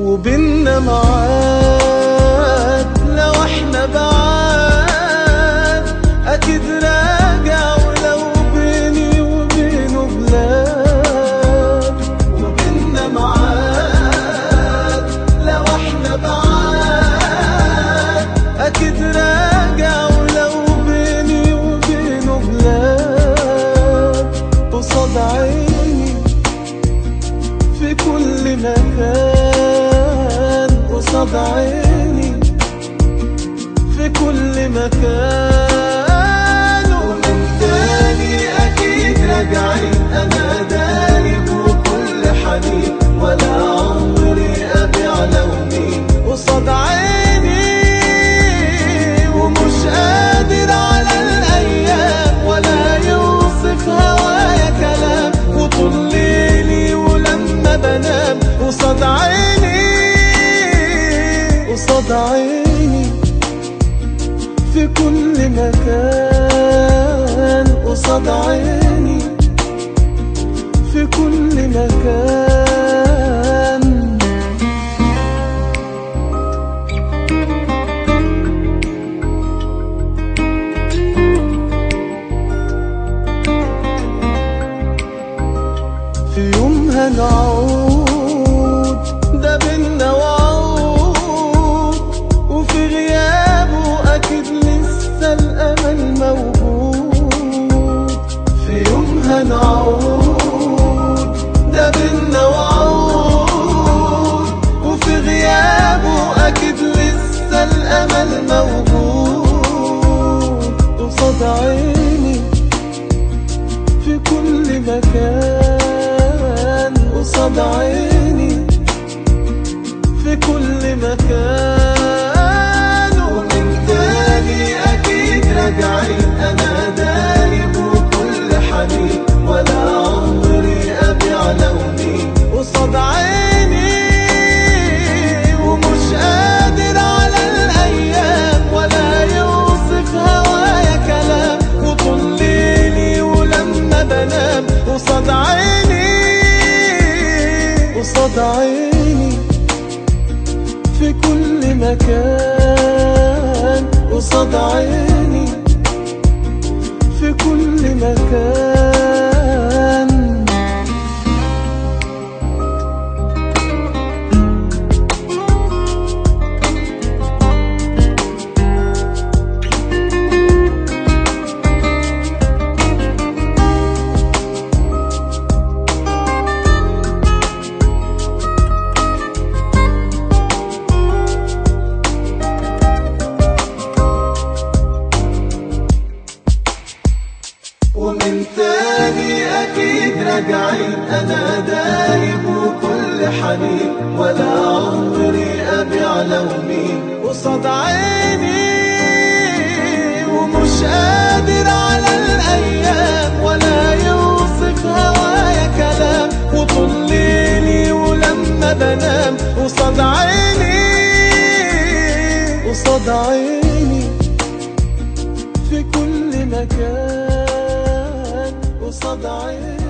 وبيننا معاك قصاد عيني في كل مكان قصاد عيني. في كل مكان. في يوم هنعود ده بينا وعود قصاد عيني في كل مكان قصاد عيني. قصاد عيني قصاد عيني في كل مكان. قصاد عيني في كل مكان. تاني أكيد راجعين أنا دايب وكل حنين ولا عمري أبيع لوني قصاد عيني ومش قادر على الأيام ولا يوصف هوايا كلام. وطول ليلي ولما بنام. قصاد عيني قصاد عيني في كل مكان. قصاد عيني